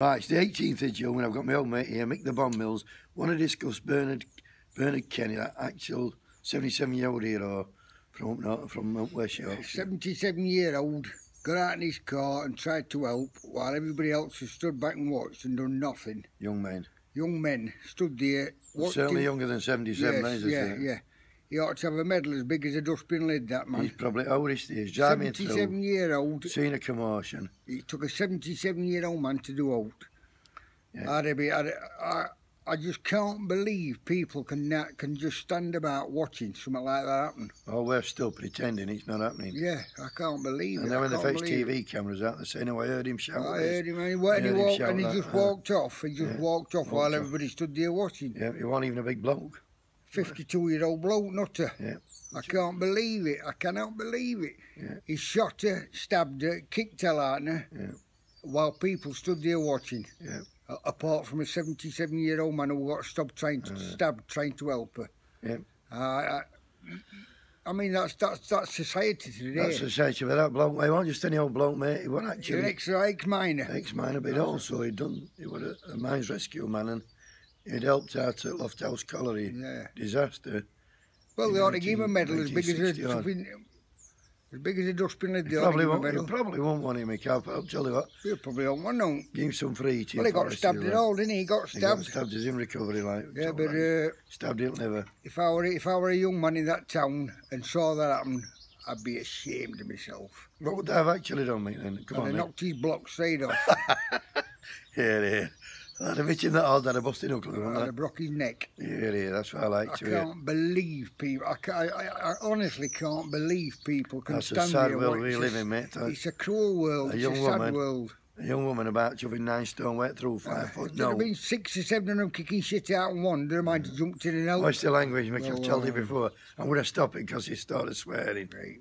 Right, it's the 18th of June when I've got my old mate here, Mick the Bomb Mills. Want to discuss Bernard Bernard Kenny, that actual 77 year old hero from up from Mount West Yorkshire. 77 year old got out in his car and tried to help while everybody else has stood back and watched and done nothing. Young man. Young men stood there. Certainly younger than 77, yes, yeah, it? yeah. He ought to have a medal as big as a dustbin lid, that man. He's probably oldest he is. Driving 77 year old. Seen a commotion. It took a 77 year old man to do out. Yeah. I'd be, I'd, I, I just can't believe people can can just stand about watching something like that happen. Oh, we're still pretending it's not happening. Yeah, I can't believe and it. And then when the face TV it. cameras out, they're saying, oh, I heard him shout. I heard him, and he, and he, walked, and he just walked off. He just yeah. walked off walked while off. everybody stood there watching. Yeah, he wasn't even a big bloke. 52 year old bloke, nutter. Yeah. I can't believe it. I cannot believe it. Yeah. He shot her, stabbed her, kicked her out her, yeah. while people stood there watching. Yeah. apart from a 77 year old man who got stopped trying to, uh, stabbed trying to help her. Yeah. Uh, I, I mean, that's that's that's society today. That's society, but that bloke, he wasn't just any old bloke, mate. He was actually... An ex-miner. Ex-miner, but also he'd done, he was a, a mines rescue man and he'd helped out at Lofthouse Colliery yeah. disaster. Well, they ought to give him a medal as big as a, as big as a dustbin. You probably, won't, you probably won't want him, Mick. I'll tell you what. You probably won't want him. Give him some free eating. Well, he got stabbed in all, didn't he? He got stabbed. He got stabbed as in recovery, like. Yeah, but... Uh, stabbed in liver. If I, were, if I were a young man in that town and saw that happen, I'd be ashamed of myself. What would they have actually done, mate, then? Come I'd on, knocked his block straight off. yeah, yeah. I'd have hit him that hard, I'd have busted knuckle. I'd have broke his neck. Yeah, yeah, that's what I like I to can't hear. believe people, I, I, I, honestly can't believe people can that's stand there. That's a sad world we live in, mate. It's a cruel world, a young it's a woman, sad world. A young woman about shoving nine stone wet through five uh, foot. No. have been six or seven of them kicking shit out and one. They might have jumped in and out. What's the language, Mick? Well, I've told you before. I would have stopped it because he started swearing. Right.